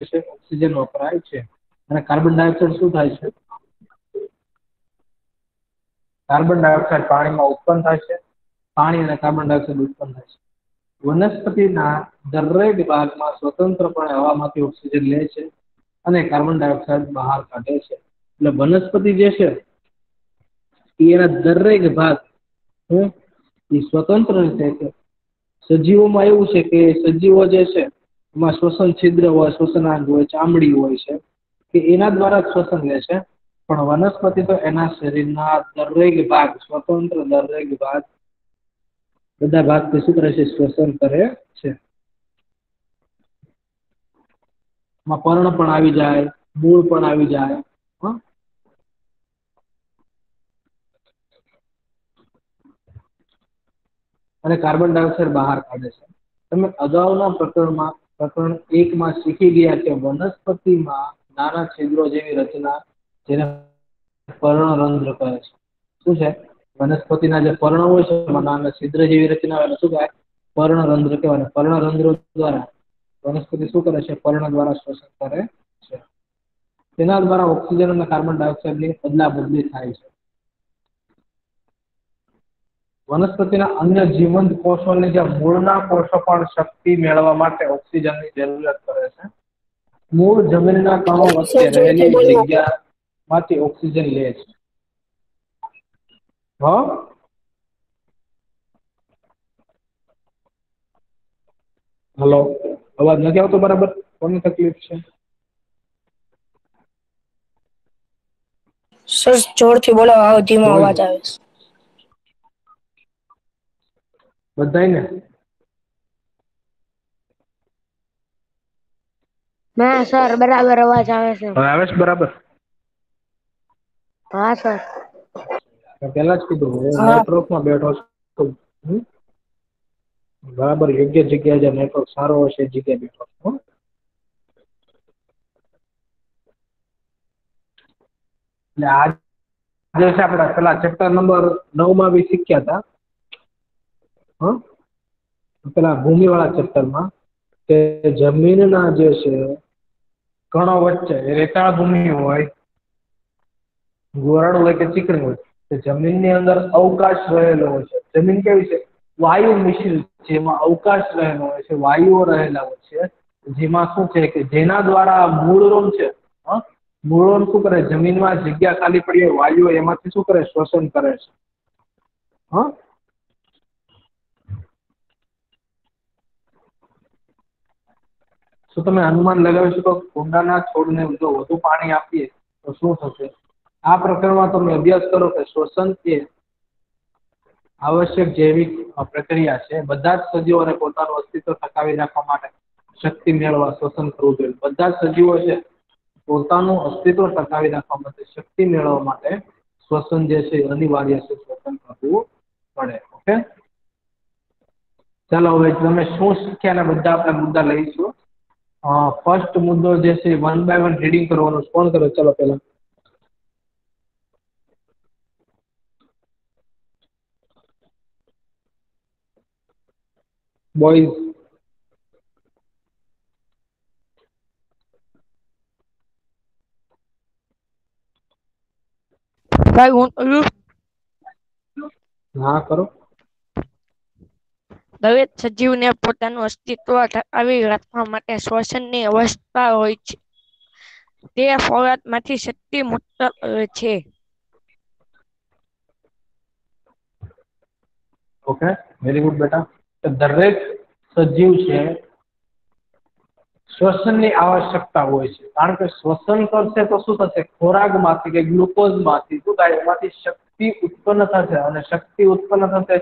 છે ઓક્સિજન વપરાય છે અને કાર્બન ડાયોક્સાઇડ શું થાય છે? કાર્બન ડાયોક્સાઇડ પાણીમાં ઉત્પન્ન થાય છે. પાણી અને કાર્બન ડાયોક્સાઇડ ઉત્પન્ન થાય છે. વનસ્પતિના દરેક ભાગમાં સ્વતંત્રપણે હવામાંથી ઓક્સિજન લે છે અને કાર્બન ડાયોક્સાઇડ બહાર કાઢે છે. એટલે વનસ્પતિ જે છે એના દરેક ભાગ હું એ સ્વતંત્ર રીતે છે સજીવોમાં એવું છે કે સજીવો જે છે એમાં શ્વસન છિદ્ર હોય, શ્વસનાંગ હોય, ચામડી હોય છે, કે એના દ્વારા જ શ્વસન લે છે. પણ વનસ્પતિ તો એના શરીરના દરેક ભાગ, સ્વતંત્ર દરેક ભાગ, બધા ભાગથી શું કરે છે શ્વસન કરે છે. માં પર્ણ પણ આવી જાય, મૂળ પણ આવી જાય અને કાર્બન ડાયોક્સાઇડ બહાર કાઢે છે. તમે અગાઉના પ્રકરણમાં પ્રકરણ એકમાં શીખી ગયા કે વનસ્પતિમાં નાના છિદ્રો જેવી રચના જેને પર્ણરંધ્ર કહે છે. શું છે? વનસ્પતિના જે પર્ણ હોય છે નાના છિદ્ર જેવી રચના શું કહેવાય? પર્ણરંધ્ર કહેવાય. પર્ણરંધ્રો દ્વારા વનસ્પતિ શું કરે છે? પર્ણ દ્વારા શ્વસન કરે છે. તેના દ્વારા ઓક્સિજન અને કાર્બન ડાયોક્સાઇડની અદલા બદલી થાય છે. વનસ્પતિના અન્ય જીવંત કોષોની જે મૂળના કોષો પણ શક્તિ મેળવવા માટે ઓક્સિજનની જરૂરિયાત કરે છે. મૂળ જમીનના કણો વચ્ચે રહેલી જગ્યામાંથી ઓક્સિજન લે છે. હા? હલો? અવાજ નથી આવતો બરાબર? કોની તકલીફ છે? સર જોરથી બોલો આવો ધીમો અવાજ આવે છે. બધાય ને ના સર બરાબર અવાજ આવે છે. હવે આવે છે બરાબર? હા સર. પેલા જ કીધું હું નેટવર્કમાં બેઠો છું. હમ? બરાબર યોગ્ય જગ્યાએ જે નેટવર્ક સારો હશે એ જગ્યાએ બેઠો છું એટલે આજે આપણે પેલા ચેપ્ટર નંબર નવમાં બી શીખ્યા હતા. હા? પેલા ભૂમિવાળા ચેપ્ટરમાં કે જમીનના જે છે, કણો વચ્ચે રેતાળ ભૂમિ હોય, ગોરાડું હોય કે ચીકણી હોય, તો જમીનની અંદર અવકાશ રહેલો હોય છે. જમીન કેવી છે? વાયુ મિશ્રિત જેમાં અવકાશ રહેલો હોય છે, વાયુઓ રહેલા હોય છે. જેમાં શું છે કે જેના દ્વારા મૂળરોમ છે, હા? મૂળરોમ શું કરે? જમીનમાં જગ્યા ખાલી પડી હોય, વાયુઓ એમાંથી શું કરે? શ્વસન કરે છે. હા? શું તમે અનુમાન લગાવી શકો કુંડાના છોડને જો વધુ પાણી આપીએ તો શું થશે? આ પ્રકરણમાં તમે અભ્યાસ કરો કે શ્વસન એ આવશ્યક જૈવિક પ્રક્રિયા છે. બધા જ સજીવોને પોતાનું અસ્તિત્વ ટકાવી રાખવા માટે શક્તિ મેળવવા શ્વસન કરવું જોઈએ. બધા જ સજીવો છે, પોતાનું અસ્તિત્વ ટકાવી રાખવા માટે શક્તિ મેળવવા માટે શ્વસન જે છે અનિવાર્ય છે, શ્વસન કરવું પડે. ઓકે? ચાલો, હવે તમે શું શીખ્યા બધા આપણે મુદ્દા લઈશું. ફર્સ્ટ મુદ્દો જે છે વન બાય વન રીડિંગ કરવાનું કોણ કરે? ચલો પેલા બોયઝ ભાઈ હું હા કરો. દરેક સજીવને પોતાનું અસ્તિત્વ ટકાવી રાખવા માટે શ્વસનની અવસ્થા હોય છે. તે ખોરાકમાંથી શક્તિ મુક્ત કરે છે. ઓકે, વેરી ગુડ બેટા. દરેક સજીવ છે, શ્વસનની આવશ્યકતા હોય છે. કારણ કે શ્વસન કરશે તો શું થશે? ખોરાકમાંથી કે ગ્લુકોઝમાંથી, શું થાય? એમાંથી શક્તિ ઉત્પન્ન થશે અને શક્તિ ઉત્પન્ન થશે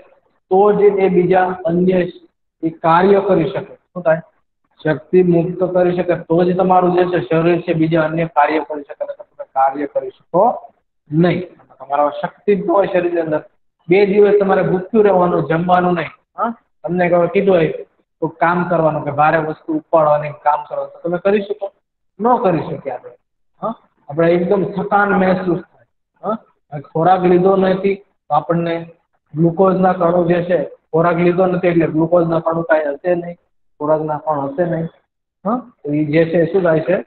તો જ એ બીજા અન્ય એ કાર્ય કરી શકે. શું થાય? શક્તિ મુક્ત કરી શકે. તો જ તમારું જે છે, શરીર છે, બીજા અન્ય કાર્ય કરી શકે. તમે કાર્ય કરી શકો નહીં. તમારા શક્તિ જ હોય શરીરની અંદર. બે દિવસ તમારે ભૂખ્યું રહેવાનું, જમવાનું નહીં. હા? તમને કહેવાય કીધું હોય તો કામ કરવાનું કે ભારે વસ્તુ ઉપાડવાની, કામ કરવાનું. તો તમે કરી શકો. ન કરી શકીએ આપણે હા? આપણે એકદમ થકાન મહેસૂસ થાય. હા? ખોરાક લીધો નથી, તો આપણને ગ્લુકોઝના કણો જે છે, ખોરાક લીધો નથી એટલે ગ્લુકોઝના કણો કાંઈ હશે નહીં. ખોરાકના કણ હશે નહીં. હા? એ જે છે એ શું થાય છે?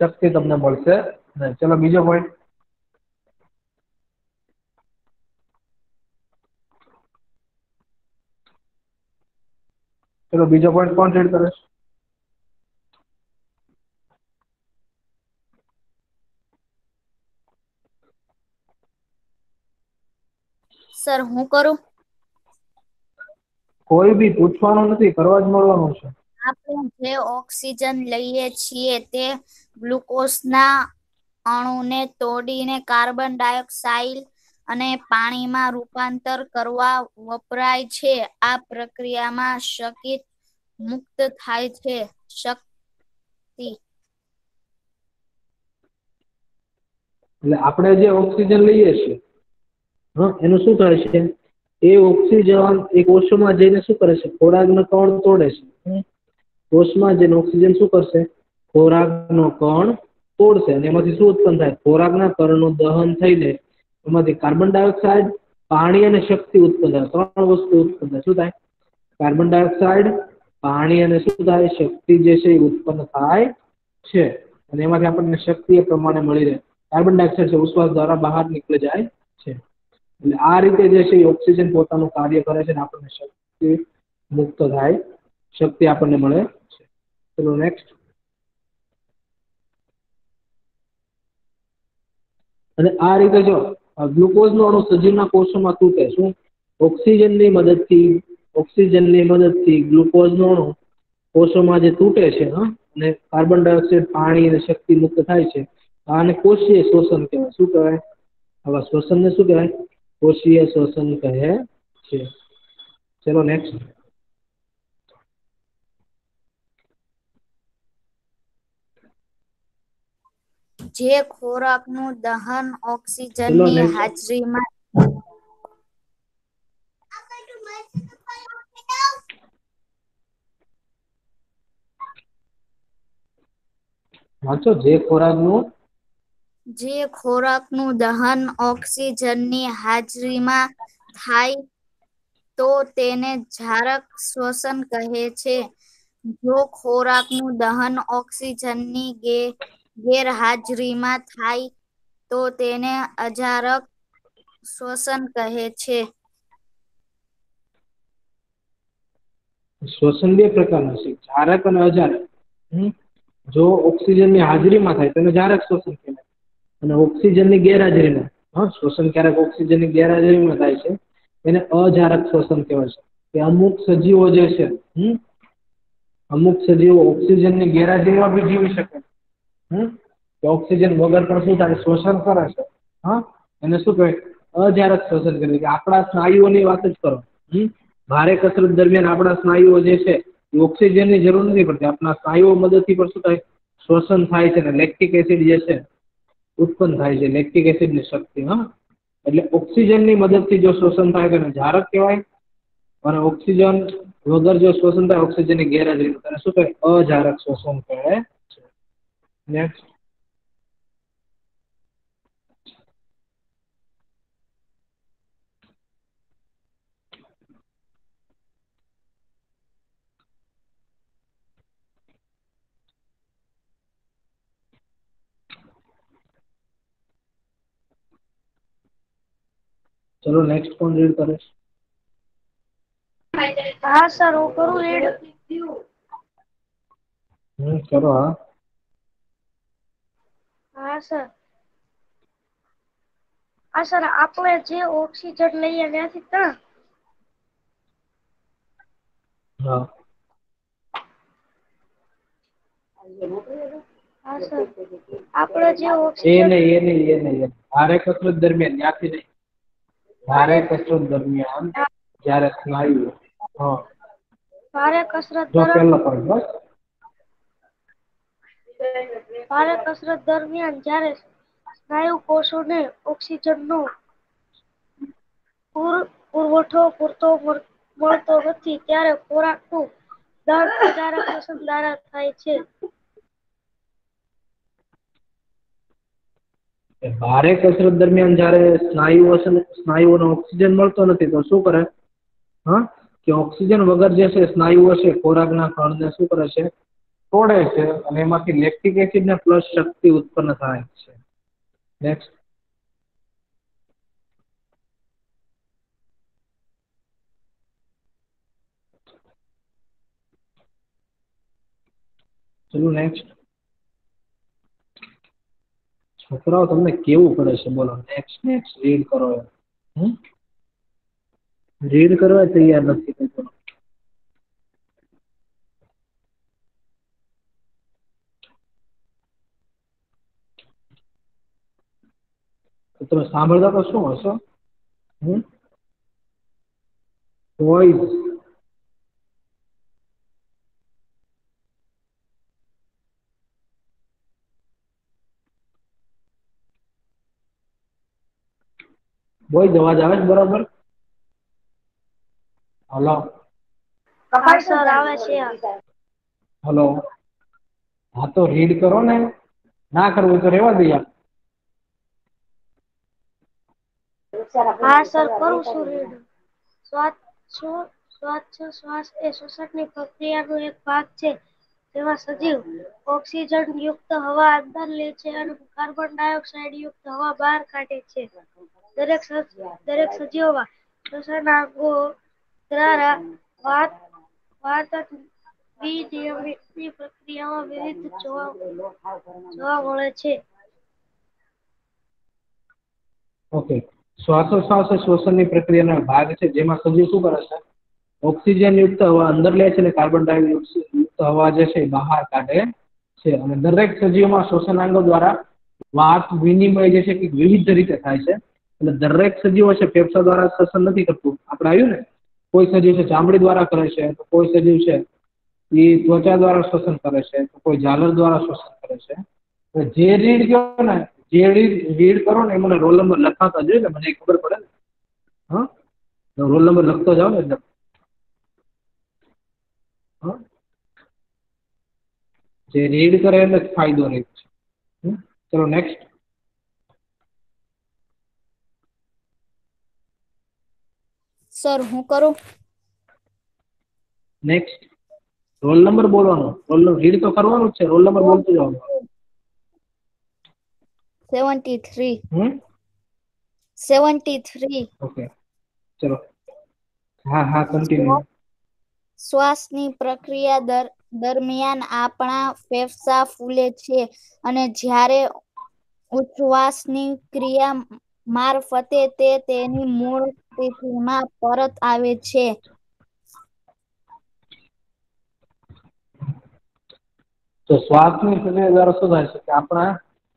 શક્તિ તમને મળશે. નહીં ચલો બીજો પોઈન્ટ ચલો બીજો પોઈન્ટ કોણ રીડ કરે છે? સર હું કરું? કોઈ બી પૂછવાનું નથી કરવા જ મળવાનું છે. આપણે જે ઓક્સિજન લઈએ છીએ તે ગ્લુકોઝના અણુને તોડીને કાર્બન ડાયોક્સાઇડ અને પાણીમાં રૂપાંતર કરવા વપરાય છે. આ પ્રક્રિયામાં શકિત મુક્ત થાય છે. શક્તિ. એટલે આપણે જે ઓક્સિજન લઈએ છીએ હા એનું શું થાય છે? એ ઓક્સિજન એ કોષોમાં જઈને શું કરે છે? ખોરાકનો કણ તોડે છે. કોષમાં જઈને ઓક્સિજન શું કરશે? ખોરાકનો કણ તોડશે અને એમાંથી શું ઉત્પન્ન થાય? ખોરાકના કણનું દહન થઈને એમાંથી કાર્બન ડાયોક્સાઇડ પાણી અને શક્તિ ઉત્પન્ન થાય. ત્રણ વસ્તુ ઉત્પન્ન થાય. શું થાય? કાર્બન ડાયોક્સાઇડ પાણી અને શું થાય? શક્તિ જે છે એ ઉત્પન્ન થાય છે. અને એમાંથી આપણને શક્તિ એ પ્રમાણે મળી રહે. કાર્બન ડાયોક્સાઇડ છે ઉશ્વાસ દ્વારા બહાર નીકળી જાય છે. એટલે આ રીતે જે છે એ ઓક્સિજન પોતાનું કાર્ય કરે છે અને આપણને શક્તિ મુક્ત થાય, શક્તિ આપણને મળે છે. ચલો નેક્સ્ટ અને આ રીતે જો ગ્લુકોઝનો અણુ સજીવના કોષોમાં તૂટે, શું? ઓક્સિજનની મદદથી ઓક્સિજનની મદદથી ગ્લુકોઝનો અણુ કોષોમાં જે તૂટે છે, હા, અને કાર્બન ડાયોક્સાઇડ, પાણી અને શક્તિ મુક્ત થાય છે. આને કોષીય શોષણ કહેવાય. શું કહેવાય? આવા શ્વસનને શું કહેવાય? કોષીય શ્વસન કહે છે. ચલો નેક્સ્ટ જે ખોરાકનું દહન ઓક્સિજન ઓક્સિજનની હાજરીમાં વાંચો જે ખોરાકનું જે ખોરાકનું દહન ઓક્સિજનની હાજરીમાં થાય તો તેને ઝારક શ્વસન કહે છે. જો ખોરાકનું દહન ઓક્સિજનની ગેરહાજરીમાં થાય તો તેને અજારક શ્વસન કહે છે. શ્વસન બે પ્રકારનું છે, જારક અને અજારક. જો ઓક્સિજનની હાજરીમાં થાય તેને જારક શ્વસન કહેવાય. અને ઓક્સિજનની ગેરહાજરીમાં, હા ક્યારેક ઓક્સિજનની ગેરહાજરીમાં થાય છે, એને અજારક શ્વસન કહેવાય છે. કે અમુક સજીવો જે છે, હમ, અમુક સજીવો ઓક્સિજનની ગેરહાજરીમાં બી જીવી શકે હમ, કે ઓક્સિજન વગર પણ શું થાય? શ્વસન કરે છે. હા, એને શું કહેવાય? અજારક શ્વસન કરે કે આપણા સ્નાયુઓની વાત જ કરો. હમ, ભારે કસરત દરમિયાન આપણા સ્નાયુઓ જે છે, એ ઓક્સિજનની જરૂર નથી પડતી. આપણા સ્નાયુઓ મદદથી પણ શું થાય? શ્વસન થાય છે અને લેક્ટિક એસિડ જે છે ઉત્પન્ન થાય છે લેક્ટિક એસિડની શક્તિ, હા. એટલે ઓક્સિજનની મદદથી જો શોષણ થાય તો એને કહેવાય. અને ઓક્સિજન વગર જો શોષણ થાય ઓક્સિજનની ગેરહાજરીમાં તેને શું કહેવાય? અજારક શોષણ કહે છે નેક્સ્ટ ચલો નેક્સ્ટ કોણ રીડ કરે છે હા સર હું કરું રીડ હમ ચલો હા હા સર હા સર આપણે જે ઓક્સિજન લઈએ ત્યાંથી ત્યાં હા હા સર આપણે જે એ ઓક્સિજન નહીં એ નહીં એ નહીં ભારે કસરત દરમિયાન ત્યાંથી નહીં ભારે કસરત દરમિયાન જ્યારે સ્નાયુ હા. ભારે કસરત દરમિયાન ભારે કસરત દરમિયાન જ્યારે સ્નાયુ કોષોને ઓક્સિજનનો પૂર- પુરવઠો પૂરતો મળતો નથી ત્યારે ખોરાકનું દહન વધારા પસંદ દ્વારા થાય છે. ભારે કસરત દરમિયાન જ્યારે સ્નાયુઓ છે ને, સ્નાયુઓને ઓક્સિજન મળતો નથી, તો શું કરે? હા? કે ઓક્સિજન વગર જે છે, સ્નાયુઓ છે, ખોરાકના કણને શું કરે છે? તોડે છે અને એમાંથી લેક્ટિક એસિડને પ્લસ શક્તિ ઉત્પન્ન થાય છે. નેક્સ્ટ ચલો નેક્સ્ટ છોકરાઓ તમને કેવું પડે છે? બોલો. નેક્સ્ટ નેક્સ્ટ રીડ કરો હમ? રીડ કરવા તૈયાર નથી. તમે. સાંભળતા તો શું હશો? હમ? વોઇસ બોય અવાજ આવે છે બરાબર? હલો. કપાળ સર આવે છે હલો. હા તો રીડ કરો ને. ના કરવું તો રેવા દઈએ હા સર કરું છું રીડ શ્વાસ છો- શ્વાસ શ્વાસ એ શ્વસનની પ્રક્રિયાનો એક ભાગ છે. તેમાં સજીવ ઓક્સિજન યુક્ત હવા અંદર લે છે અને કાર્બન ડાયોક્સાઇડ યુક્ત હવા બહાર કાઢે છે. દરેક દરેક સજીવોમાં શ્વસનાંગો દ્વારા વાત વાત વિનિયમિતની પ્રક્રિયામાં વિવિધ જોવા જોવા મળે છે. ઓકે. શ્વાસોશ્વાસ શ્વસનની પ્રક્રિયાનો ભાગ છે. જેમાં સજીવ શું કરે છે? ઓક્સિજન યુક્ત હવા અંદર લે છે અને કાર્બન ડાયોક્સાઇડ યુક્ત હવા જે છે બહાર કાઢે છે. અને દરેક સજીવમાં શ્વસનાંગો દ્વારા વાત વિનિમય જે છે કે વિવિધ રીતે થાય છે. એટલે દરેક સજીવો છે, ફેફસા દ્વારા શ્વસન નથી કરતું આપણે આવ્યું ને, કોઈ સજીવ છે, ચામડી દ્વારા કરે છે, તો કોઈ સજીવ છે, એ ત્વચા દ્વારા શ્વસન કરે છે, તો કોઈ ઝાલર દ્વારા શ્વસન કરે છે. જે રીડ કહો ને, જે રીડ રીડ કરો ને, એ મને રોલ નંબર લખાતા જોઈએ ને મને ખબર પડે ને. હા? રોલ નંબર લખતો જાઓ ને એકદમ જે રીડ કરે એટલે ફાયદો રહે છે? ચલો નેક્સ્ટ સર હું કરું? નેક્સ્ટ રોલ નંબર બોલવાનો. રોલ નંબર રીડ તો કરવાનું છે. રોલ નંબર બોલતો જવાનું. Seventy three hmm? Seventy three okay ચલો. હા હા કન્ટિન્યુ શ્વાસની પ્રક્રિયા દર- દરમિયાન આપણા ફેફસા ફૂલે છે અને જ્યારે ઉચ્છવાસની ક્રિયા મારફતે તે તેની મૂળ સ્થિતિમાં પરત આવે છે. તો શ્વાસની ક્રિયા દ્વારા શું થાય છે કે આપણા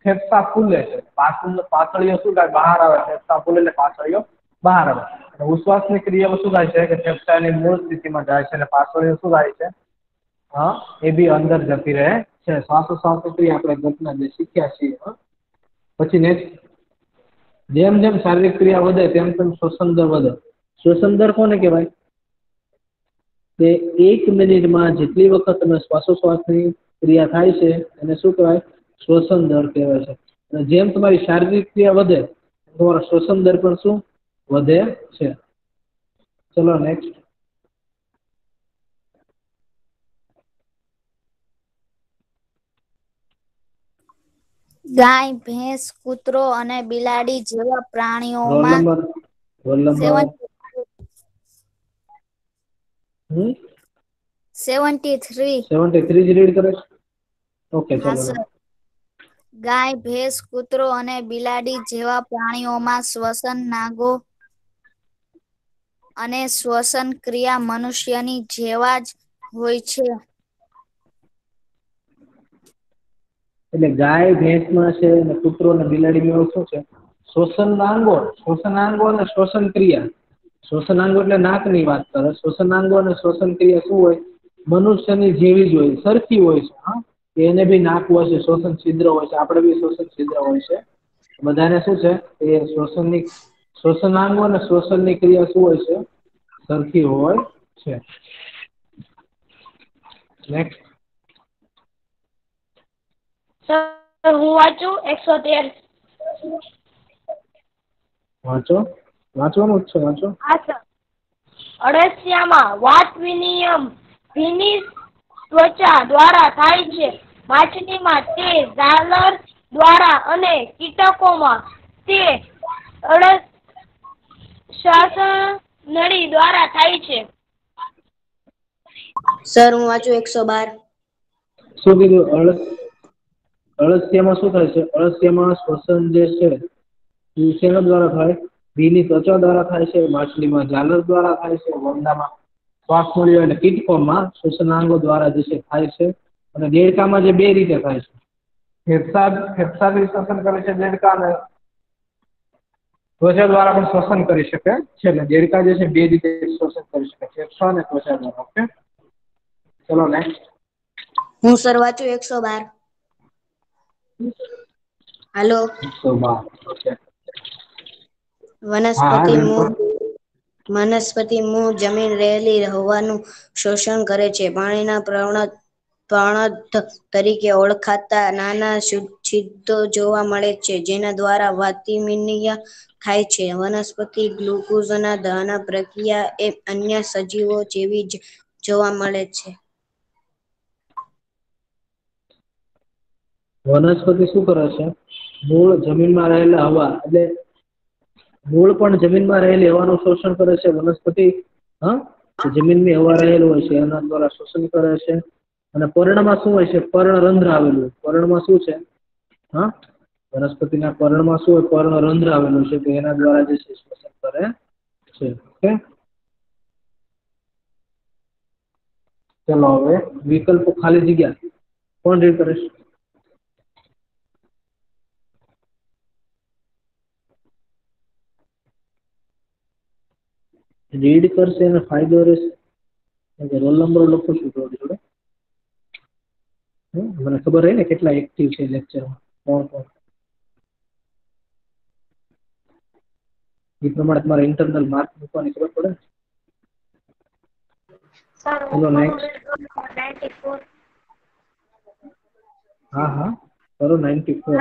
ફેફસા ફૂલે છે. પાછળ પાતળીઓ શું થાય? બહાર આવે. ફેફસા ફૂલે એટલે પાતળીઓ બહાર આવે. અને ઉશ્વાસની ક્રિયામાં શું થાય છે કે ફેફસાની મૂળ સ્થિતિમાં જાય છે અને પાતળીઓ શું થાય છે? હા, એ બી અંદર જતી રહે છે. શ્વાસોશ્વાસની ક્રિયા આપણે ગતના જે શીખ્યા છીએ. પછી નેક્સ્ટ જેમ જેમ શારીરિક ક્રિયા વધે તેમ તેમ શ્વસન દર વધે. શ્વસન દર કોને કહેવાય? કે એક મિનિટમાં જેટલી વખત તમે શ્વાસોશ્વાસની ક્રિયા થાય છે, એને શું કહેવાય? શ્વસન દર કહેવાય છે. અને જેમ તમારી શારીરિક ક્રિયા વધે, તમારો શ્વસન દર પણ શું? વધે છે. ચલો નેક્સ્ટ ગાય ભેંસ કૂતરો અને બિલાડી જેવા પ્રાણીઓમાં સેવન્ટી થ્રી. સેવન્ટી થ્રી જ રીડ કરે ઓકે હા ગાય ભેંસ કૂતરો અને બિલાડી જેવા પ્રાણીઓમાં શ્વસન નાગો અને શ્વસન ક્રિયા મનુષ્યની જેવા જ હોય છે. એટલે ગાય ભેંસમાં છે અને કૂતરો અને બિલાડીમાં શું છે? શ્વસનાંગો શ્વસનાંગો અને શ્વસન ક્રિયા. શ્વસનાંગો એટલે નાકની વાત કરે. શ્વસનાંગો અને શ્વસન ક્રિયા શું હોય? મનુષ્યની જેવી જ હોય, સરખી હોય છે, હા? એને બી નાક હોય છે, શ્વસન છિદ્ર હોય છે, આપણે બી શ્વસન છિદ્ર હોય છે. બધાને શું છે? એ શ્વસનની શ્વસનાંગો અને શ્વસનની ક્રિયા શું હોય છે? સરખી હોય છે. નેક્સ્ટ સર હું વાંચું? એકસો તેર. વાંચો? વાંચવાનું જ છે વાંચો. હા સર. અળસિયામાં વાત વિનિયમ ભીની ત્વચા દ્વારા થાય છે. માછલીમાં તે ઝાલર દ્વારા અને કીટકોમાં તે અળસ શ્વાસન નળી દ્વારા થાય છે. સર હું વાંચું એકસો બાર. શું કીધું? અળસ અળસિયામાં શું થાય છે? અળસિયામાં શ્વસન જે છે શેના દ્વારા થાય? ભીની ત્વચા દ્વારા થાય છે, માછલીમાં ઝાલર દ્વારા થાય છે, વંદામાં શ્વાસ નળીઓ અને કીટકોમાં શ્વસનાંગો દ્વારા જે છે થાય છે અને દેડકામાં જે બે રીતે થાય છે. ફેફસા ફેફસાથી શ્વસન કરે છે દેડકા અને ત્વચા દ્વારા પણ શ્વસન કરી શકે છે એટલે દેડકા જે છે બે રીતે શ્વસન કરી શકે ફેફસા અને ત્વચા દ્વારા, ઓકે? ચલો નેક્સ્ટ હું સર વાંચું એકસો બાર. હાલો. વનસ્પતિ મૂળ વનસ્પતિ મૂળ જમીન રહેલી હવાનું શોષણ કરે છે. પાણીના પ્રવણ પ્રણત તરીકે ઓળખાતા નાના છિ- છિદ્રો જોવા મળે છે જેના દ્વારા વાતિમિનિય થાય છે. વનસ્પતિ ગ્લુકોઝના દહન પ્રક્રિયા એ અન્ય સજીવો જેવી જ જોવા મળે છે. વનસ્પતિ શું કરે છે? મૂળ જમીનમાં રહેલા હવા એટલે મૂળ પણ જમીનમાં રહેલી હવાનું શોષણ કરે છે. વનસ્પતિ, હા? જમીનની હવા રહેલું હોય છે. એના દ્વારા શોષણ કરે છે. અને પર્ણમાં શું હોય છે? પર્ણરંધ્ર આવેલું પર્ણમાં શું છે? હા? વનસ્પતિના પર્ણમાં શું હોય? પર્ણરંધ્ર આવેલું છે. તો એના દ્વારા જે છે શોષણ કરે છે. ઓકે? ચલો હવે વિકલ્પો ખાલી જગ્યા. કોણ રીડ કરે છે રીડ કરશે અને ફાયદો રહેશે. રોલ નંબર લખું છું જોડે. જોડે મને ખબર રહી ને કેટલા એક્ટિવ છે લેક્ચરમાં કોણ કોણ? એ પ્રમાણે તમારે ઇન્ટરનલ માર્ક મૂકવાની ખબર પડે હેલો નેક્સ્ટ હા હા કરો નાઇન્ટી ફોર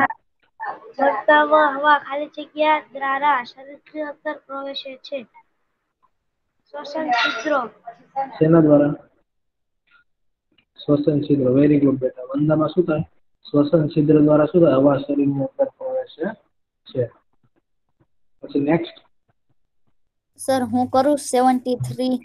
સત્તામાં હવા ખાલી જગ્યા દ્વારા શરીર અંદર પ્રવેશે છે. શ્વસન છિદ્રો શેના દ્વારા શ્વસન છિદ્ર very good બેટા. વંદામાં શું થાય? શ્વસન છિદ્ર દ્વારા શું થાય? હવા શરીરની અંદર પ્રવેશે છે. પછી નેક્સ્ટ સર હું કરું? સેવન્ટી થ્રી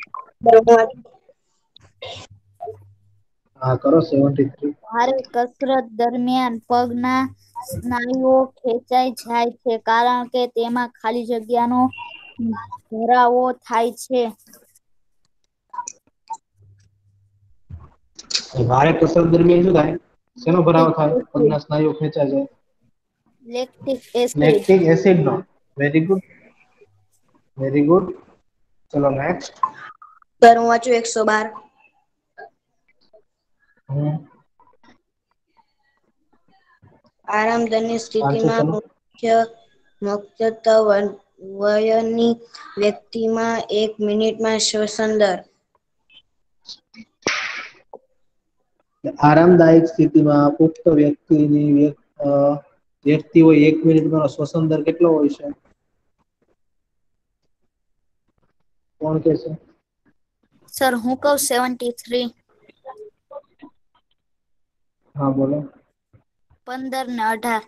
હા કરો સેવન્ટી થ્રી ભારે કસરત દરમિયાન પગના સ્નાયુઓ ખેંચાઈ જાય છે કારણ કે તેમાં ખાલી જગ્યાનો ભરાવો થાય છે. ભારે કસરત દરમિયાન શું થાય? શેનો ભરાવો થાય? પગના સ્નાયુઓ ખેંચાય જાય લેક્ટિક એસિડ લેક્ટિક એસિડ નો. વેરી ગુડ વેરી ગુડ ચલો નેક્સ્ટ સર હું વાંચું એકસો બાર. આરામદાની સ્થિતિમાં મુખ્ય મુખ્યત્વ વયની વ્યક્તિમાં એક મિનિટમાં શ્વસન દર આરામદાયક સ્થિતિમાં પુખ્ત વ્યક્તિની વ્ય- વ્યક્તિ હોય એક મિનિટમાં શ્વસન દર કેટલો હોય છે? કોણ કે છે? સર હું કહું સેવન્ટી થ્રી. હા બોલો. પંદર ને અઢાર.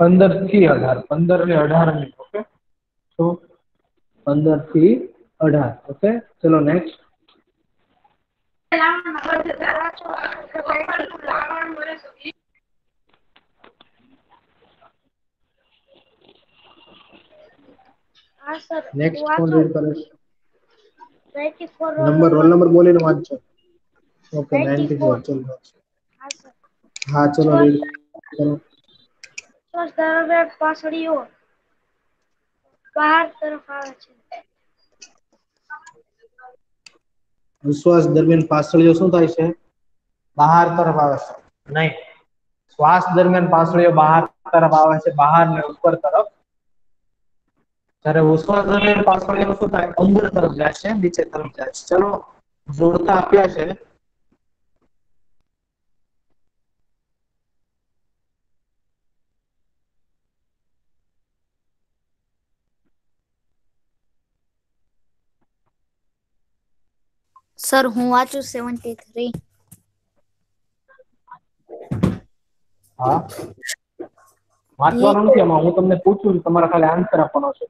પંદરથી અઢાર પંદર ને અઢાર મિનિટ ઓકે તો પંદરથી અઢાર ઓકે ચલો નેક્સ્ટ હા સર નેક્સ્ટ કોણ રીડ કરે છે ninety four number roll number બોલીને વાંચજો ઓકે નાઇન્ટી ફોર 94. ચલો હા સર હા ચલો રીડ કરો શ્વાસ દરમિયાન પાસળીઓ બહાર તરફ આવે છે. વિશ્વાસ દરમિયાન પાસળીઓ શું થાય છે? બહાર તરફ આવે છે. નહીં. શ્વાસ દરમિયાન પાસળીઓ બહાર તરફ આવે છે. બહાર ને ઉપર તરફ. જ્યારે ઉશ્વાસ દરમિયાન પાસળીઓ શું થાય? અંદર તરફ જાય છે નીચે તરફ જાય છે. ચલો જોડતા આપ્યા છે. સર હું વાંચું સેવન્ટી થ્રી હા? વાંચવાનું નથી આમાં. હું તમને પૂછું છું તમારે ખાલી આન્સર આપવાનો છે.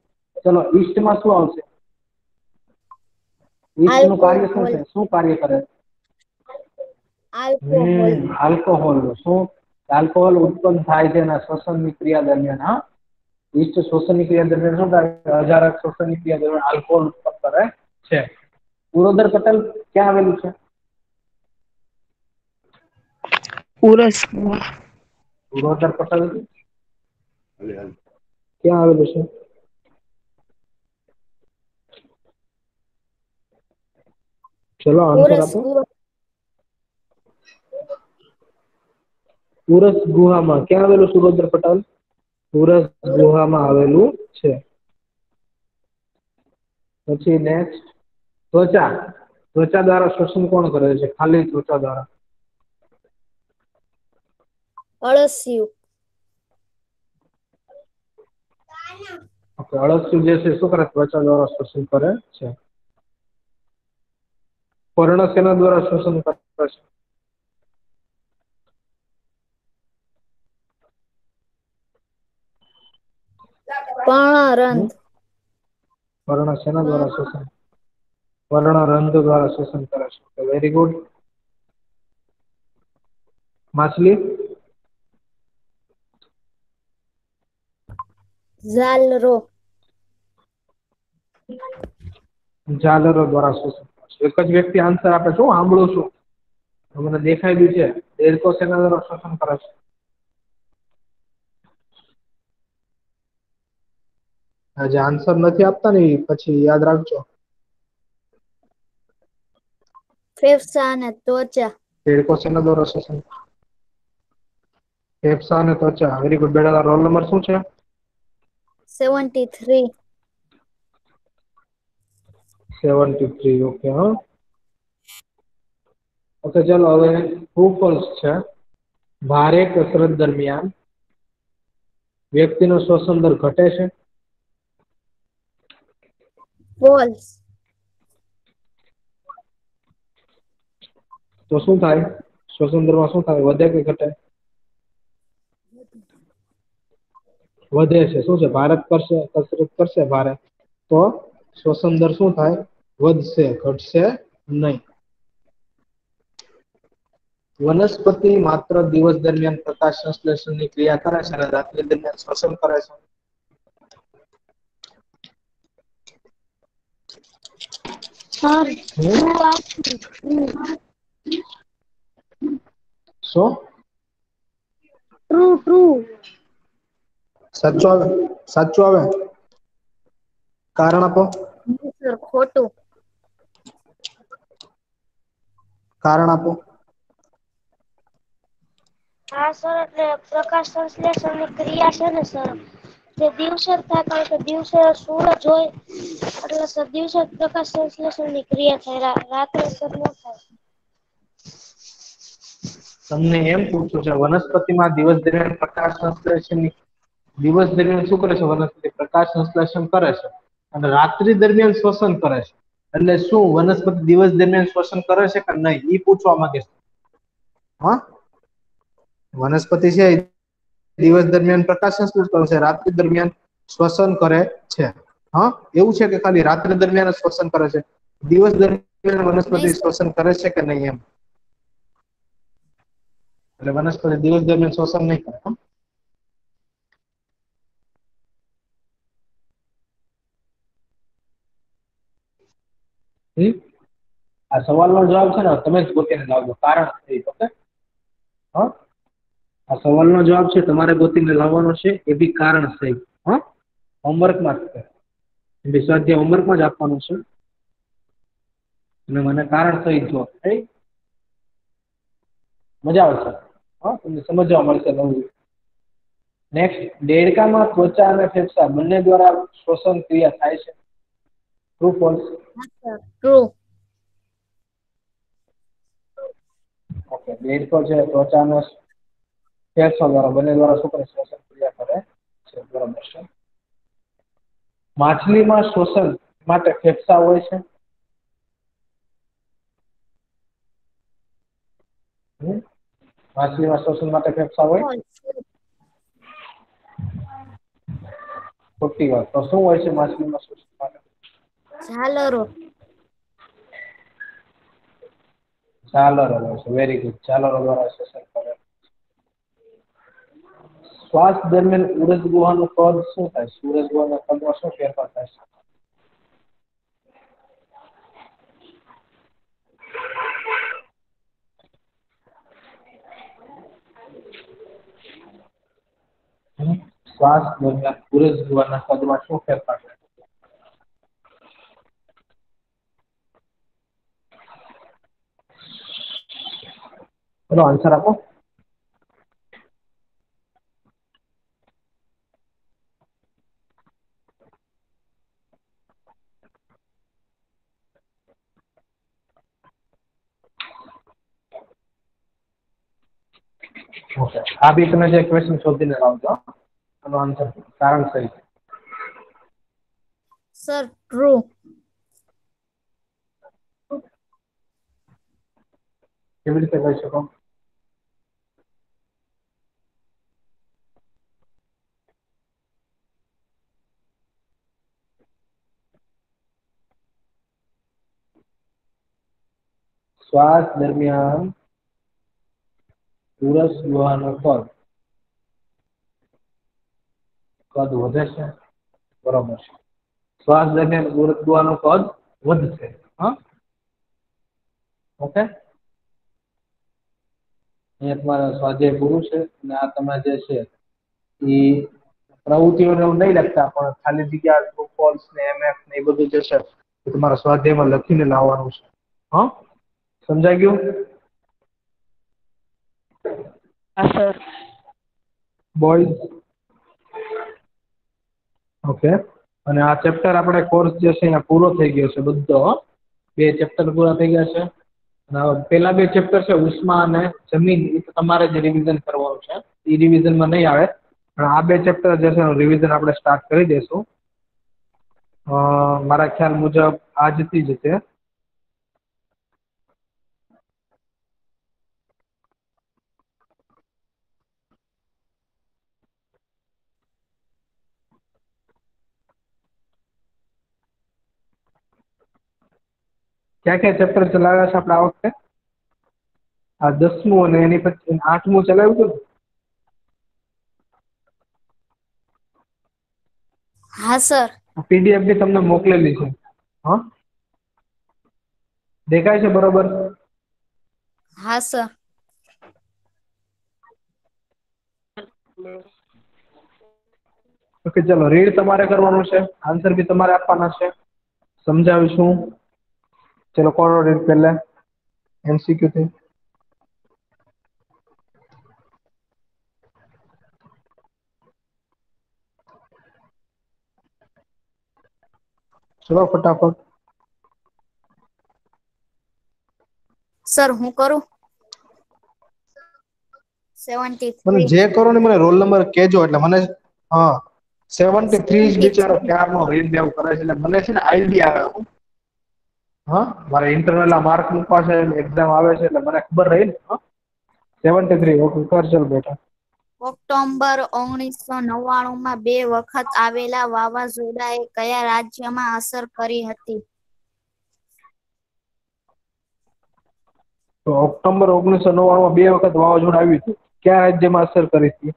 ચલો ઈસ્ટમાં શું આવશે? ઈસ્ટનું કાર્ય શું છે? શું કાર્ય કરે? આલ્કોહોલ. Hmm alcohol. શું? આલ્કોહોલ ઉત્પન્ન થાય છે એના શ્વસનની ક્રિયા દરમિયાન હા? ઈસ્ટ શ્વસનની ક્રિયા દરમિયાન શું થાય? હજારક શ્વસનની ક્રિયા દરમિયાન આલ્કોહોલ ઉત્પન્ન કરે છે. પુરોદર પટલ ક્યાં આવેલું છે ઉરસ પુરોદર પટલ ક્યાં આવેલું છે ચલો આન્સર ઉરસ આપો ગુરુ- ઉરસ ગુહામાં ક્યાં આવેલું સુરોદર પટલ ઉરસ ગુહામાં આવેલું છે પછી નેક્સ્ટ ત્વચા. ત્વચા દ્વારા શ્વસન કોણ કરે છે? ખાલી ત્વચા દ્વારા. અળસિયું. ઓકે અળસિયું જે છે શું કરે? ત્વચા દ્વારા શ્વસન કરે છે. પર્ણ સેના દ્વારા શ્વસન કરે છે? પર્ણરંધ્ર પર્ણ સેના દ્વારા શ્વસન પર્ણ રંધ્ર દ્વારા શ્વસન કરે છે. વેરી ગુડ માછલી? ઝાલરો. ઝાલરો દ્વારા શ્વસન કરે છે. એક જ વ્યક્તિ આન્સર આપે છે. હું સાંભળું છું. મને દેખાઈ ગયું છે. દેડકો શેના દ્વારા શ્વસન કરે છે. આજે આન્સર નથી આપતા ને પછી યાદ રાખજો. ફેફસા અને ત્વચા દેડકો શેના દ્વારા શ્વસન ફેફસા અને ત્વચા. વેરી ગુડ બેટા રોલ નંબર શું છે? Seventy three. Seventy three. Okay હા. ઓકે ચલો હવે ટ્રુ ફોલ્સ છે. ભારે કસરત દરમિયાન વ્યક્તિનો શ્વસન દર ઘટે છે? ફોલ્સ તો શું થાય? શ્વસન દરમાં શું થાય? વધે કે ઘટે? વધે છે. શું છે? ભારત કરશે કસરત કરશે ભારે તો શ્વસન દર શું થાય? વધશે ઘટશે નહીં. વનસ્પતિ માત્ર દિવસ દરમિયાન પ્રકાશ સંશ્લેષણની ક્રિયા કરે છે અને રાત્રિ દરમિયાન શ્વસન કરે છે. Sir hmm? શું ટ્રુ ટ્રુ સાચું આવે? સાચું આવે? કારણ આપો. સર ખોટું. કારણ આપો. હા સર એટલે પ્રકાશ સંશ્લેષણની ક્રિયા છે ને સર તે દિવસે જ થાય કારણ કે દિવસે સૂરજ હોય એટલે સર દિવસે જ પ્રકાશ સંશ્લેષણની ક્રિયા થાય. રાત્રે સર ન થાય. તમને એમ પૂછું છે વનસ્પતિમાં દિવસ દરમિયાન પ્રકાશ સંશ્લેષણ દિવસ દરમિયાન શું કરે છે વનસ્પતિ પ્રકાશ સંશ્લેષણ કરે છે અને રાત્રિ દરમિયાન શ્વસન કરે છે. એટલે શું વનસ્પતિ દિવસ દરમિયાન શ્વસન કરે છે કે નહીં? એ પૂછવા માંગે છે. હા? વનસ્પતિ છે દિવસ દરમિયાન પ્રકાશ સંશ્લેષણ કરે છે રાત્રિ દરમિયાન શ્વસન કરે છે. હા? એવું છે કે ખાલી રાત્રિ દરમિયાન શ્વસન કરે છે? દિવસ દરમિયાન વનસ્પતિ શ્વસન કરે છે કે નહીં એમ? એટલે વનસ્પતિ દિવસ દરમિયાન શોષણ નહીં કરે? આ સવાલનો જવાબ છે ને તમે જ ગોતીને લાવજો કારણ સહિત ઓકે? હા? આ સવાલનો જવાબ છે તમારે ગોતીને લાવવાનો છે એ બી કારણ સહિત હા? હોમવર્કમાં જ છે. માં સ્વાધ્યાય હોમવર્કમાં જ આપવાનું છે. અને મને કારણ સહિત જો થઈ મજા આવશે હા તમને સમજવા મળશે નવું. નેક્સ્ટ દેડકામાં ત્વચા અને ફેફસા બંને દ્વારા શ્વસન ક્રિયા થાય છે. ટ્રુ ફોલ્સ ટ્રુ ઓકે દેડકો છે ત્વચા અને ફેફસા દ્વારા બંને દ્વારા શું કરે શ્વસન ક્રિયા કરે છે. બરાબર છે. માછલીમાં શ્વસન માટે ફેફસા હોય છે. માછલીમાં શ્વસન માટે ફેફસા હોય? ખોટી વાત. તો શું હોય છે માછલીમાં શ્વસન માટે? ઝાલરો. ઝાલરો હોય છે. વેરી ગુડ ઝાલરો દ્વારા શ્વસન કરે. શ્વાસ દરમિયાન ઉરજ ગુહાનું કદ શું થાય? છે ઉરજ ગુહાના કદમાં શું ફેરફાર થાય? છે હમ? શ્વાસ દરમિયાન ઉરજ ગુહાના કદમાં શું ફેરફાર થાય ચલો આન્સર આપો. ઓકે. આ બી તમે જે ક્વેશ્ચન શોધીને લાવજો. આનો આન્સર કારણ સહી સર ટ્રુ કેવી રીતે કહી શકો? શ્વાસ દરમિયાન પુરસ ગુહાનું કદ કદ વધે છે? બરોબર છે. શ્વાસ દરમિયાન પુરસ કદ વધશે. હા? ઓકે? અહીંયા તમારા સ્વાધ્યાય પૂરું છે અને આ તમે જે છે એ પ્રવૃત્તિઓને એવું નહીં લખતા પણ ખાલી જગ્યા ટ્રુ ફોલ્સ ને એમએફ ને એ બધું જે છે એ તમારા સ્વાધ્યાયમાં લખીને લાવવાનું છે. હા? સમજાઈ ગયું? હા સર. Boys okay. અને આ ચેપ્ટર આપણે કોર્સ જે છે અહીંયા પૂરો થઈ ગયો છે બધો બે ચેપ્ટર પૂરા થઈ ગયા છે. હવે બે ચેપ્ટર છે ઉષ્મા અને જમીન, એ તો તમારે જ રિવિઝન કરવાનું છે. એ રિવિઝનમાં નહીં આવે. પણ આ બે ચેપ્ટર જે છે એનું રિવિઝન આપણે સ્ટાર્ટ કરી દઈશું. મારા ખ્યાલ મુજબ આજથી જ છે. ક્યાં ક્યાં ચેપ્ટર ચલાવ્યા છે આપણે આ વખતે? આ દસમું અને એની પછી આઠમું ચલાવ્યું હતું? હા સર. પીડીએફ બી તમને મોકલેલી છે. હા? દેખાય છે બરોબર? હા સર. ઓકે ચલો. રીડ તમારે કરવાનું છે. આન્સર બી તમારે આપવાના છે. સમજાવીશું. ચલો કોનો રીડ પહેલા? એમસીક્યુ થી. ચલો ફટાફટ. સર હું કરું? મને જે કરો ને મને રોલ નંબર કહેજો એટલે મને હા. સેવન્ટી થ્રી જ બિચારો ક્યારનો રીડ એવું કરે છે એટલે મને છે ને આઈડિયા આવે હો. હા મારે ઇન્ટરનલ માર્ક મૂકવા છે એક્ઝામ આવે છે એટલે મને ખબર રહી ને સેવન્ટી થ્રી ઓકે કર ચલ બેટા. ઓક્ટોબર ઓગણીસો નવ્વાણું માં બે વખત આવેલા વાવાઝોડાએ કયા રાજ્યમાં અસર કરી હતી? તો ઓક્ટોબર ઓગણીસો નવ્વાણું બે વખત વાવાઝોડું આવ્યું હતું. કયા રાજ્યમાં અસર કરી હતી?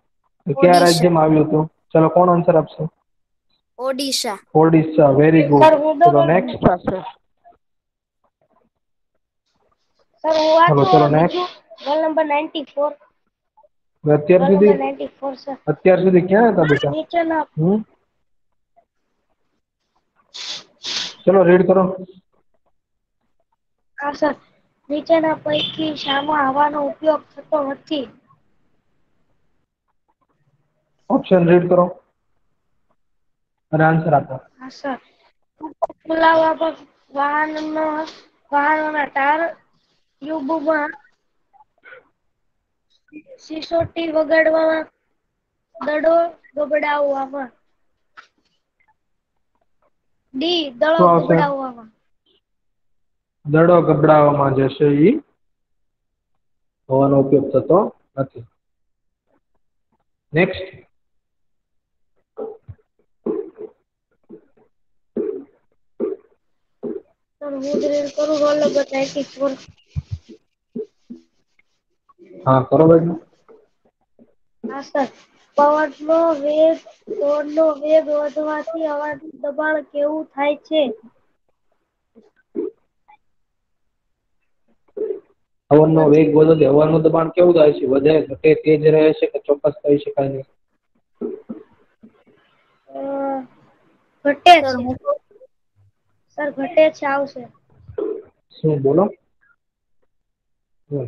કયા રાજ્યમાં આવ્યું હતું? ચલો કોણ આન્સર આપશે? ઓડિશા. ઓડિશા વેરી ગુડ ચલો. નેક્સ્ટ હા સર સર હું ચલો, ચલો, next. વાંચું રોલ નંબર નાઇન્ટી ફોર અત્યાર રોલ નંબર સુધી નાઇન્ટી ફોર સર અત્યાર સુધી ક્યાં હતા બેટા નીચેના હમ ચલો રીડ કરો હા સર નીચેના પૈકી શામાં હવાનો ઉપયોગ થતો નથી ઓપ્શન રીડ કરો અને આન્સર આપો હા સર ખુલ્લા વાહનનો વાહનોના ટાયર સિસોટી વગાડવામાં દડો ગબડાવવામાં ડી દડો ગબડાવવામાં દડો ગબડાવવામાં જશે ઈ હોવાનો ઉપયોગ થતો નથી. નેક્સ્ટ હું કરું રોલ નંબર નાઇન્ટી ફોર હા કરો બેટા હા સર. પવનનો વેગ પવનનો વેગ વધવાથી હવાનું દબાણ કેવું થાય છે? હવનનો વેગ વધે હવાનું દબાણ કેવું થાય છે? વધે ઘટે તેજ રહે છે કે ચોક્કસ કહી શકાય નહીં? ઘટે સર ઘટે છે આવશે. શું બોલો?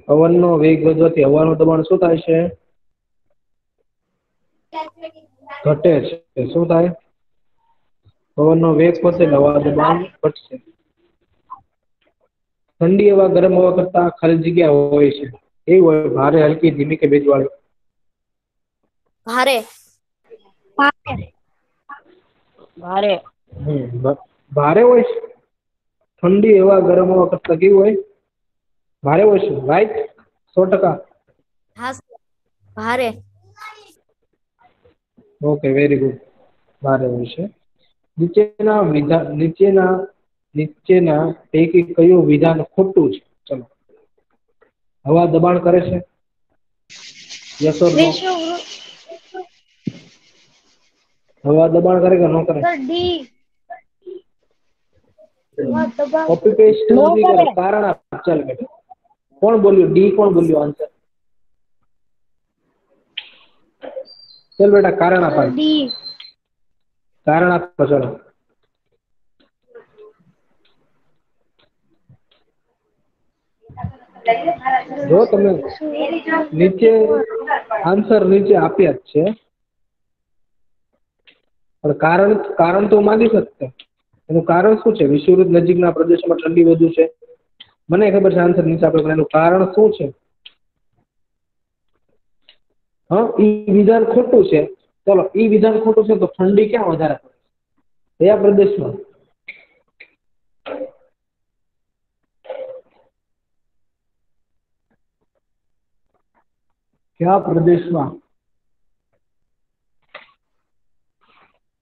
પવનનો વેગ વધવાથી હવાનું દબાણ શું થાય છે? ઘટે છે. શું થાય? પવનનો વેગ વધશે એટલે હવા દબાણ ઘટશે. ઠંડી હવા ગરમ હવા કરતા ખાલી જગ્યા હોય છે. એવું હોય ભારે હલકી ધીમી કે ભેજવાળી? ભારે. ભારે. ભારે હોય છે. ઠંડી હવા ગરમ હવા કરતા કેવી હોય? ભારે હોય છે રાઈટ સો ટકા. હા ભારે. ઓકે વેરી ગુડ ભારે હોય છે. નીચેના વિધાન નીચેના નીચેના પૈકી કયું વિધાન ખોટું છે? ચલો. હવા દબાણ કરે છે? યસ ઓર નો હવા દબાણ કરે કે ન કરે? સર ડી કોપી પેસ્ટ નથી કરે. કારણ આપ ચાલ બેટા. કોણ બોલ્યું? ડી કોણ બોલ્યું આન્સર ચાલ બેટા કારણ આપા. કારણ આપો ચલો. જો તમે નીચે આન્સર નીચે આપ્યા જ છે. પણ કારણ કારણ તો માંગી શકતા એનું કારણ શું છે? વિષુવૃત નજીકના પ્રદેશમાં ઠંડી વધુ છે. મને ખબર છે આન્સર નીચે આપણે એનું કારણ શું છે? હા, ઈ વિધાન ખોટું છે. ચલો, ઈ વિધાન ખોટું છે તો ઠંડી ક્યાં વધારે પડે? કયા પ્રદેશમાં? કયા પ્રદેશમાં?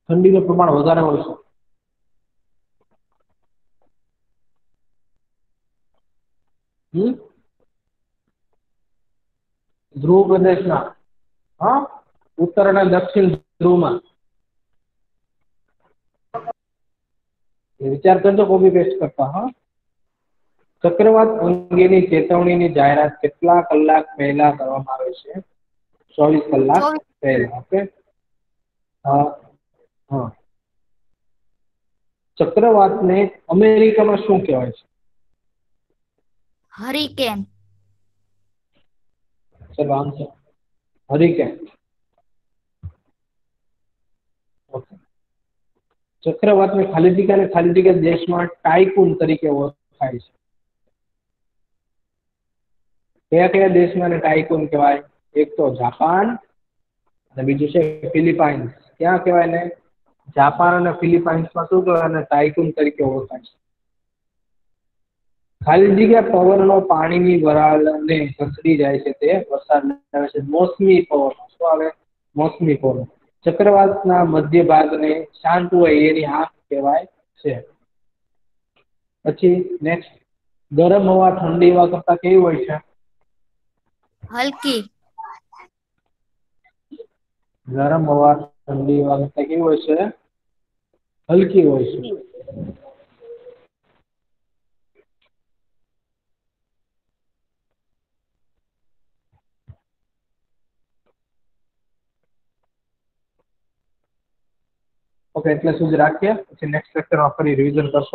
ઠંડીનું પ્રમાણ વધારે હોય છે હમ ધ્રુવ પ્રદેશના હા ઉત્તર અને દક્ષિણ ધ્રુવમાં. વિચાર કરજો કોપી પેસ્ટ કરતા હા. ચક્રવાત અંગેની ચેતવણીની જાહેરાત કેટલા કલાક પહેલા કરવામાં આવે છે? ચોવીસ કલાક પહેલા ઓકે? હા હા. ચક્રવાતને અમેરિકામાં શું કહેવાય છે? હરિકેન. ચલો આન્સર હરિકેન ઓકે. ચક્રવાતને ખાલી જગ્યા અને ખાલી જગ્યા દેશમાં ટાઇકુન તરીકે ઓળખાય છે. કયા કયા દેશમાં ટાઇકુન કહેવાય? એક તો જાપાન અને બીજું છે ફિલિપાઇન્સ. ક્યાં કહેવાય ને જાપાન અને ફિલિપાઇન્સમાં શું કહેવાય? ટાઇકુન તરીકે ઓળખાય છે. ખાલી જગ્યા પવનનો પાણીની વરાળને ઘસડી જાય છે તે વરસાદ આવે છે. મોસમી પવન. શું આવે? મોસમી પવન. ચક્રવાતના મધ્ય ભાગને શાંત હોય એની આંખ કહેવાય છે. પછી નેક્સ્ટ ગરમ હવા ઠંડી હવા કરતા કેવી હોય છે? હલકી. ગરમ હવા ઠંડી હવા કરતા કેવી હોય છે? હલકી હોય છે. ઓકે એટલે સુધી રાખીએ. પછી નેક્સ્ટ લેક્ચરમાં ફરી revision sir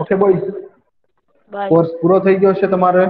okay boy course પૂરો થઈ ગયો છે તમારે?